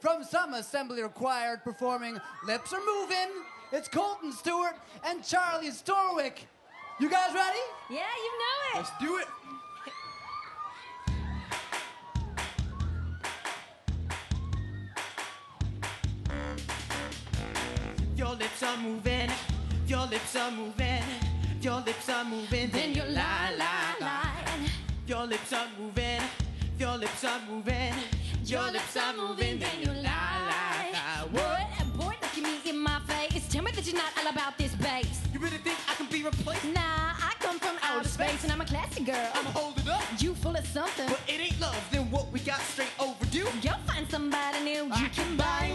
From some assembly required performing Lips Are Moving, it's Kolton Stewart and Charlie Storwick. You guys ready? Yeah, you know it. Let's do it. Your lips are moving, your lips are moving, your lips are moving. Then you lie, lie, lie. Your lips are moving, your lips are moving, your lips are moving. Then you lie, lie, lie. What? Boy, boy, look at me in my face. Tell me that you're not all about this bass. You really think I can be replaced? Nah, I come from outer space and I'm a classy girl. I'ma hold it up. You full of something. But it ain't love, then what we got straight overdue. You'll find somebody new. You can buy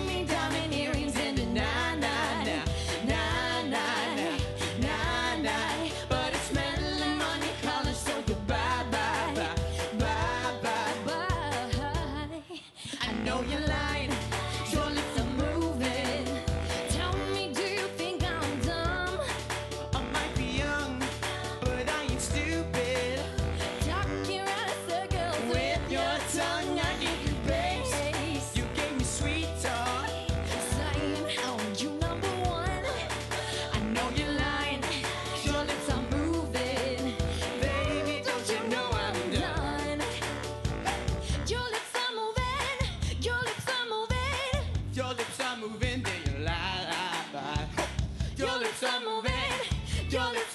Your lips are moving. Your lips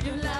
you love.